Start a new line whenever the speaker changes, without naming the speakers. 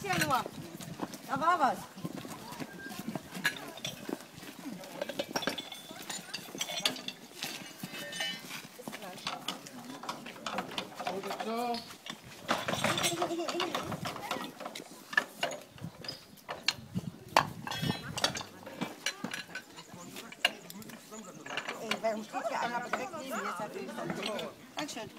Sag's ja nur. Da war was. Ey, warum steht hier einer direkt neben mir? Dankeschön.